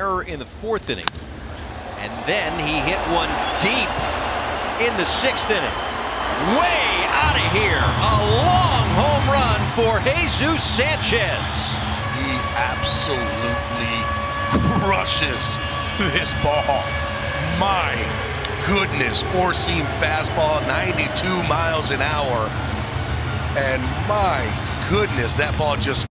error in the fourth inning. And then he hit one deep in the sixth inning. Way out of here. A long home run for Jesus Sanchez. He absolutely crushes this ball. My goodness, four seam fastball, 92 miles an hour. And my goodness, that ball just